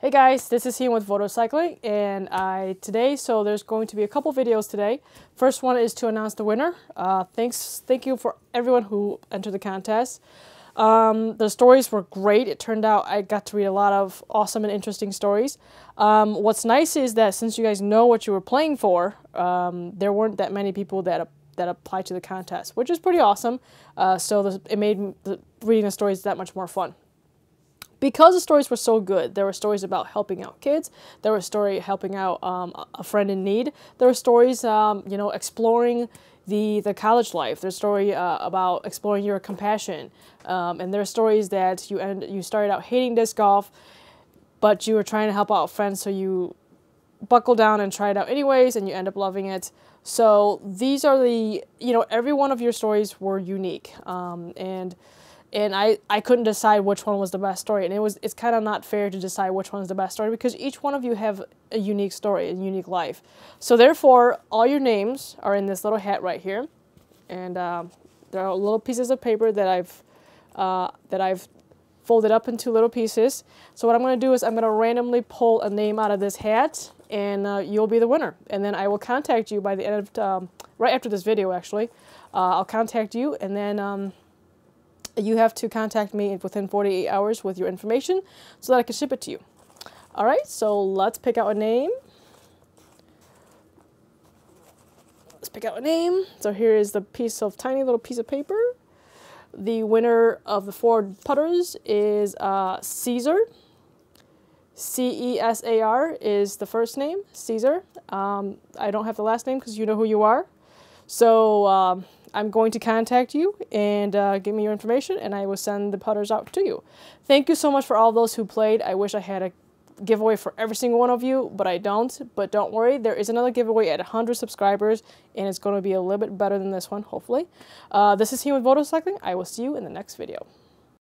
Hey guys, this is Ian with Votocycling, and I today so there's going to be a couple videos today. First one is to announce the winner. Uh, thanks, thank you for everyone who entered the contest. Um, the stories were great. It turned out I got to read a lot of awesome and interesting stories. Um, what's nice is that since you guys know what you were playing for, um, there weren't that many people that that applied to the contest, which is pretty awesome. Uh, so the, it made the, reading the stories that much more fun because the stories were so good, there were stories about helping out kids. There were story helping out um, a friend in need. There were stories, um, you know, exploring the the college life. There's story uh, about exploring your compassion, um, and there are stories that you end you started out hating disc golf, but you were trying to help out friends, so you buckle down and try it out anyways, and you end up loving it. So these are the you know every one of your stories were unique, um, and and I, I couldn't decide which one was the best story and it was it's kind of not fair to decide which one is the best story because each one of you have a unique story a unique life. So therefore all your names are in this little hat right here and uh, there are little pieces of paper that I've uh, that I've folded up into little pieces. So what I'm going to do is I'm going to randomly pull a name out of this hat and uh, you'll be the winner. And then I will contact you by the end of um, right after this video actually. Uh, I'll contact you and then um, you have to contact me within 48 hours with your information so that I can ship it to you. All right, so let's pick out a name. Let's pick out a name. So here is the piece of tiny little piece of paper. The winner of the four putters is uh, Cesar. C-E-S-A-R is the first name, Cesar. Um, I don't have the last name because you know who you are. So um, I'm going to contact you and uh, give me your information, and I will send the putters out to you. Thank you so much for all those who played. I wish I had a giveaway for every single one of you, but I don't. But don't worry, there is another giveaway at 100 subscribers, and it's going to be a little bit better than this one, hopefully. Uh, this is Ian with Votocycling. I will see you in the next video.